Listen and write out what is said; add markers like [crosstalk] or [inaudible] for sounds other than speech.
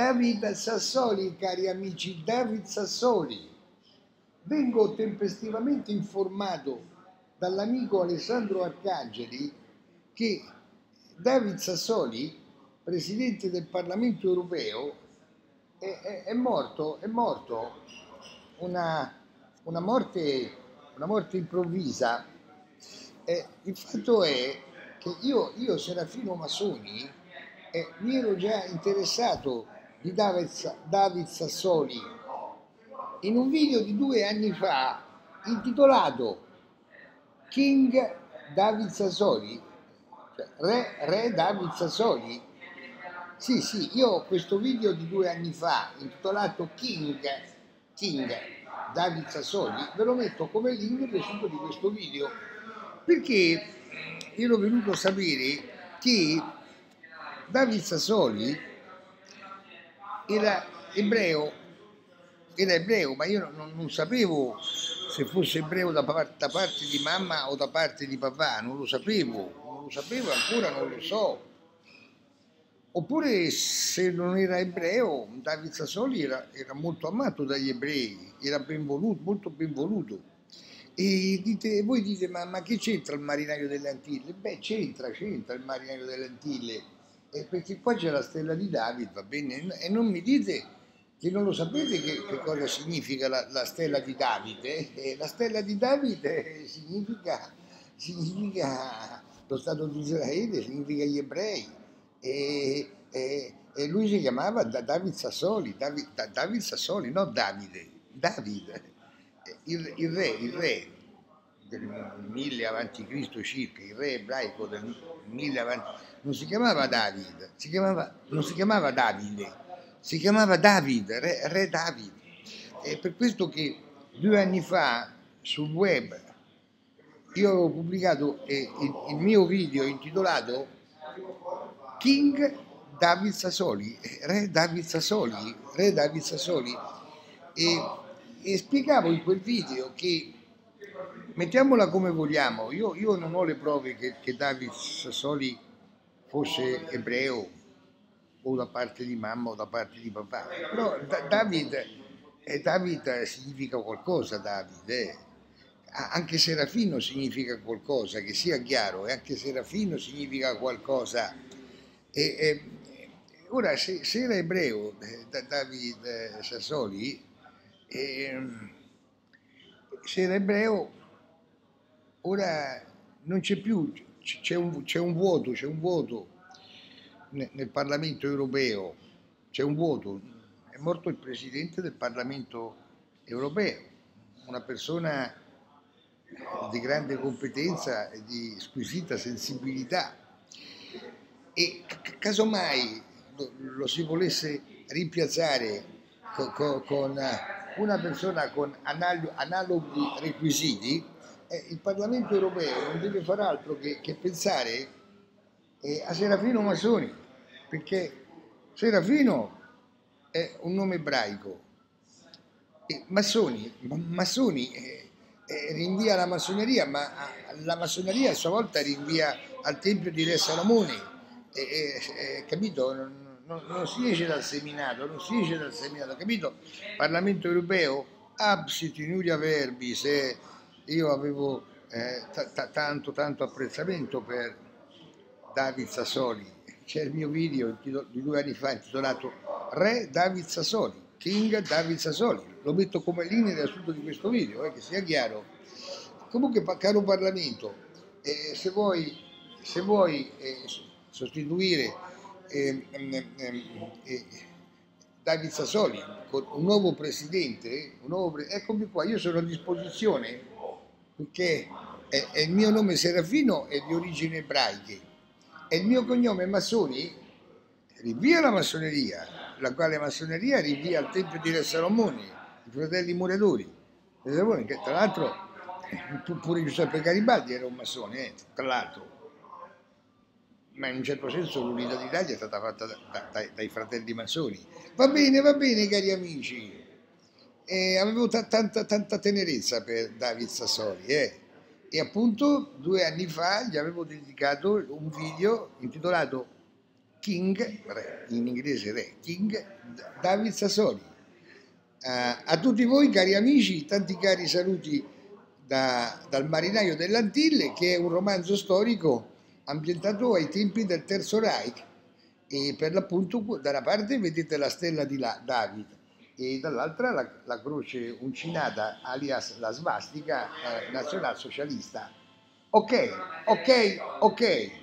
David Sassoli, cari amici, David Sassoli. Vengo tempestivamente informato dall'amico Alessandro Arcangeli che David Sassoli, presidente del Parlamento europeo, è, è, è morto, è morto una, una, morte, una morte improvvisa. Eh, il fatto è che io, io Serafino Masoni, eh, mi ero già interessato di David, Sassoli. In un video di due anni fa intitolato King David Sassoli, cioè Re, Re David Sassoli. Sì, sì, io ho questo video di due anni fa intitolato King, King David Sassoli, ve lo metto come link riassunto di questo video. Perché ero venuto a sapere che David Sassoli era ebreo, era ebreo, ma io non, non sapevo se fosse ebreo da, da, parte di mamma o da parte di papà, non lo sapevo, non lo sapevo ancora, non lo so. Oppure se non era ebreo, David Sassoli era, era molto amato dagli ebrei, era ben voluto, molto ben voluto. E dite, voi dite, ma, ma che c'entra il marinaio delle Antille? Beh, c'entra, c'entra il marinaio delle Antille eh, perché qua c'è la stella di David, va bene? E non mi dite che non lo sapete che, che cosa significa la, la, stella di Davide. Eh, la stella di Davide significa, significa, lo Stato di Israele, significa gli ebrei. E, e, e lui si chiamava David Sassoli, David, David Sassoli, non Davide, Davide, il, il re, il re del 1000 a.C. circa, il re ebraico del 1000 avanti non si chiamava David, si chiamava, non si chiamava Davide, si chiamava David, re, re David. È per questo che due anni fa sul web io ho pubblicato eh, il, il, mio video intitolato King David Sassoli, re David Sassoli, re David Sassoli, e, e spiegavo in quel video che mettiamola come vogliamo, io, io non ho le prove che, che David Sassoli fosse ebreo o da parte di mamma o da parte di papà. Però David, eh, David significa qualcosa, David. Eh. Anche Serafino significa qualcosa, che sia chiaro, e anche Serafino significa qualcosa. E, e, ora, se, se, era ebreo eh, David eh, Sassoli, ehm, se era ebreo, ora non c'è più c'è un, c'è un vuoto, c'è un vuoto nel Parlamento europeo, c'è un vuoto, è morto il Presidente del Parlamento europeo, una persona di grande competenza e di squisita sensibilità. E casomai lo si volesse rimpiazzare con, con una persona con analoghi requisiti, eh, il Parlamento europeo non deve far altro che, che pensare eh, a Serafino Masoni, perché Serafino è un nome ebraico e Massoni, Massoni eh, eh, rinvia alla massoneria, ma la massoneria a sua volta rinvia al tempio di Re Salomone, capito? Non, non, non, si esce dal seminato, non si esce dal seminato, capito? Parlamento europeo, absit in verbis, eh, io avevo eh, tanto tanto apprezzamento per David Sassoli, c'è il mio video di due anni fa intitolato Re David Sassoli, King David Sassoli, lo metto come linea di assunto di questo video, eh, che sia chiaro. Comunque, caro Parlamento, eh, se vuoi, se vuoi eh, sostituire ehm, ehm, ehm, David Sassoli con un nuovo presidente, un nuovo pre- eccomi qua, io sono a disposizione perché è, è il mio nome Serafino è di origini ebraiche e il mio cognome Massoni rinvia alla massoneria, la quale massoneria rinvia al Tempio di Re Salomone, i fratelli muratori, che tra l'altro [laughs] pure Giuseppe Garibaldi era un massone, eh, tra l'altro, ma in un certo senso l'unità d'Italia è stata fatta da, da, dai fratelli massoni. Va bene, va bene cari amici, e avevo t- tanta, tanta tenerezza per David Sassoli eh. e appunto due anni fa gli avevo dedicato un video intitolato King, re, in inglese re, King David Sassoli. Uh, a tutti voi cari amici, tanti cari saluti da, dal Marinaio dell'Antille, che è un romanzo storico ambientato ai tempi del Terzo Reich e per l'appunto da una parte vedete la stella di la, David e dall'altra la, la, croce uncinata alias la svastica eh, nazionalsocialista. Ok, ok, ok.